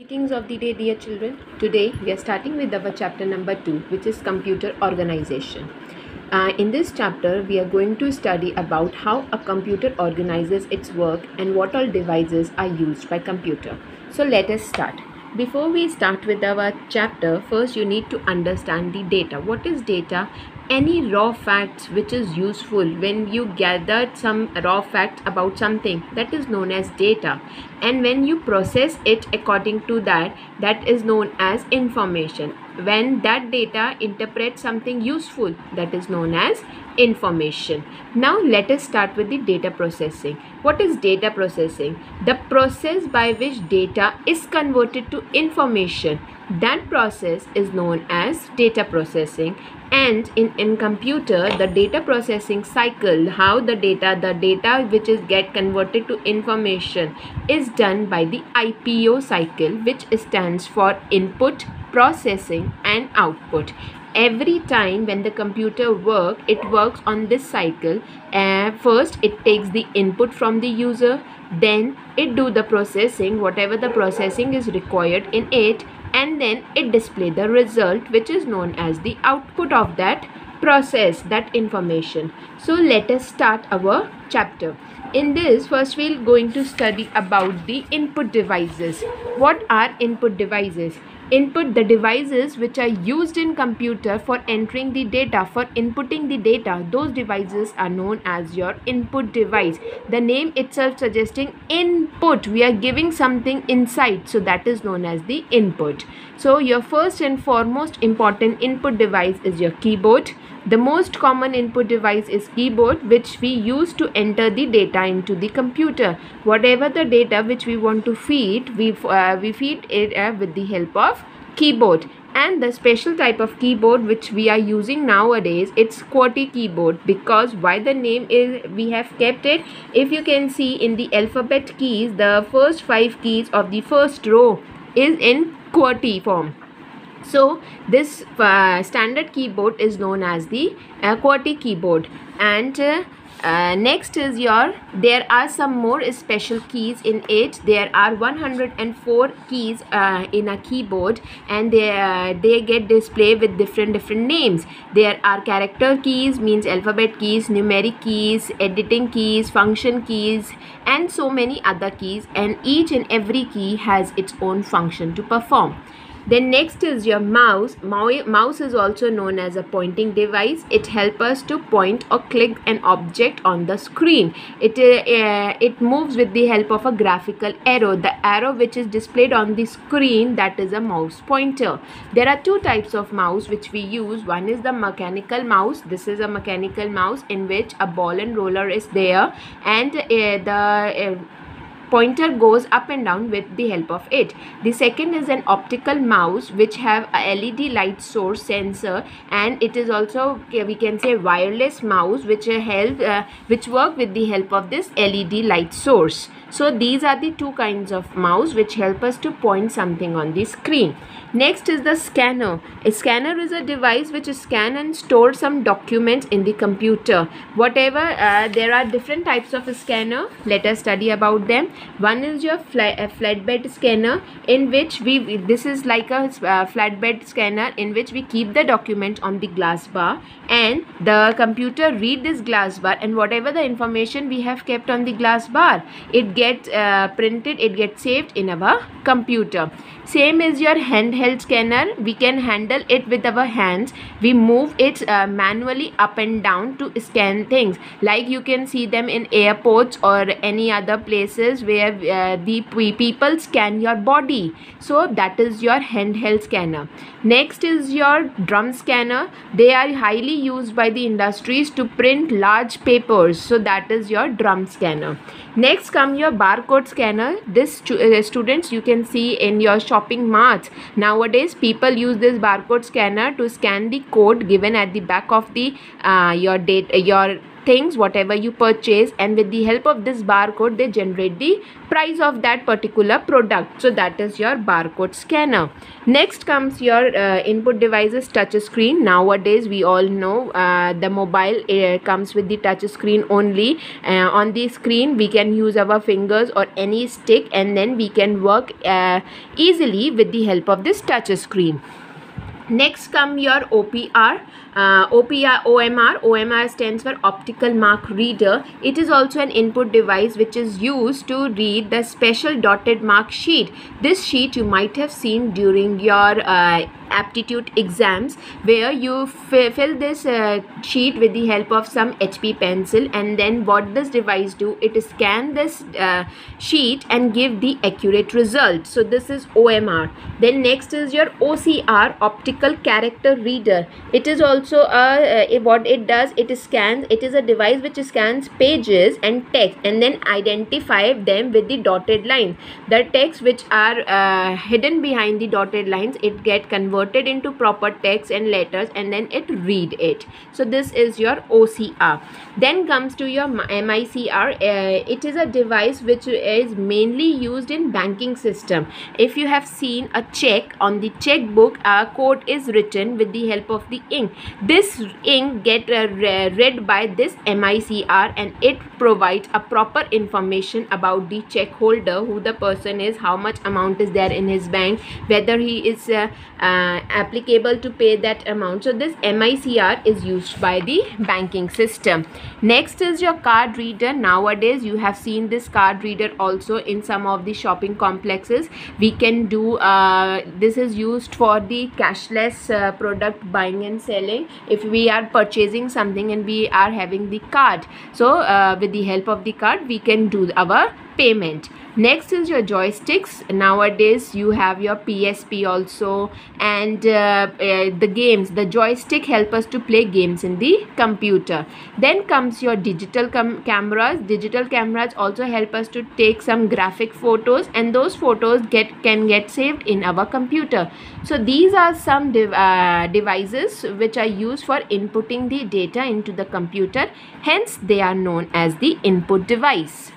Greetings of the day, dear children. Today we are starting with our chapter number two, which is computer organization. Uh, in this chapter, we are going to study about how a computer organizes its work and what all devices are used by computer. So let us start. Before we start with our chapter, first you need to understand the data. What is data? Any raw facts which is useful when you gathered some raw facts about something that is known as data. And when you process it according to that that is known as information when that data interprets something useful that is known as information. Now let us start with the data processing. What is data processing? The process by which data is converted to information. That process is known as data processing. And in in computer the data processing cycle how the data the data which is get converted to information is done by the IPO cycle which stands for input processing and output. Every time when the computer work it works on this cycle uh, first it takes the input from the user then it do the processing whatever the processing is required in it and then it display the result which is known as the output of that process that information. So let us start our chapter. In this first we're going to study about the input devices. What are input devices input the devices which are used in computer for entering the data for inputting the data. Those devices are known as your input device. The name itself suggesting input. We are giving something inside so that is known as the input. So your first and foremost important input device is your keyboard the most common input device is keyboard which we use to enter the data into the computer. Whatever the data which we want to feed we uh, we feed it uh, with the help of keyboard. And the special type of keyboard which we are using nowadays it's QWERTY keyboard because why the name is we have kept it? If you can see in the alphabet keys the first five keys of the first row is in QWERTY form so this uh, standard keyboard is known as the uh, QWERTY keyboard. And uh, uh, next is your there are some more special keys in it. There are 104 keys uh, in a keyboard. And they uh, they get displayed with different different names. There are character keys means alphabet keys numeric keys editing keys function keys and so many other keys. And each and every key has its own function to perform then next is your mouse. Mouse is also known as a pointing device. It helps us to point or click an object on the screen. It uh, it moves with the help of a graphical arrow. The arrow which is displayed on the screen that is a mouse pointer. There are two types of mouse which we use. One is the mechanical mouse. This is a mechanical mouse in which a ball and roller is there. And uh, the uh, pointer goes up and down with the help of it. The second is an optical mouse which have a led light source sensor and it is also we can say wireless mouse which help uh, which work with the help of this led light source. So these are the two kinds of mouse which help us to point something on the screen. Next is the scanner. A scanner is a device which scan and store some documents in the computer. Whatever uh, there are different types of scanner. Let us study about them one is your flat, flatbed scanner in which we this is like a uh, flatbed scanner in which we keep the document on the glass bar and the computer read this glass bar and whatever the information we have kept on the glass bar it gets uh, printed it gets saved in our computer. Same is your handheld scanner. We can handle it with our hands. We move it uh, manually up and down to scan things. Like you can see them in airports or any other places where uh, the people scan your body. So that is your handheld scanner. Next is your drum scanner. They are highly used by the industries to print large papers. So that is your drum scanner. Next come your barcode scanner. This uh, students you can see in your shopping marts nowadays people use this barcode scanner to scan the code given at the back of the uh, your date your things whatever you purchase and with the help of this barcode they generate the price of that particular product. So that is your barcode scanner. Next comes your uh, input devices touch screen. Nowadays we all know uh, the mobile uh, comes with the touch screen only. Uh, on the screen we can use our fingers or any stick and then we can work uh, easily with the help of this touch screen. Next come your OPR uh, OPR OMR OMR stands for optical mark reader. It is also an input device which is used to read the special dotted mark sheet. This sheet you might have seen during your uh, aptitude exams where you fill this uh, sheet with the help of some HB pencil and then what this device do it scan this uh, sheet and give the accurate result. So this is OMR then next is your OCR optical character reader. It is also a uh, what it does it scans it is a device which scans pages and text and then identify them with the dotted lines the text which are uh, hidden behind the dotted lines it get converted converted into proper text and letters and then it read it. So this is your OCR then comes to your MICR uh, it is a device which is mainly used in banking system. If you have seen a check on the checkbook a code is written with the help of the ink this ink get uh, read by this MICR and it provides a proper information about the check holder who the person is how much amount is there in his bank whether he is uh, uh, applicable to pay that amount. So this MICR is used by the banking system. Next is your card reader. Nowadays you have seen this card reader also in some of the shopping complexes. We can do uh, this is used for the cashless uh, product buying and selling if we are purchasing something and we are having the card. So uh, with the help of the card we can do our payment. Next is your joysticks. Nowadays you have your psp also. And uh, uh, the games. The joystick help us to play games in the computer. Then comes your digital cameras. Digital cameras also help us to take some graphic photos. And those photos get can get saved in our computer. So these are some uh, devices which are used for inputting the data into the computer. Hence they are known as the input device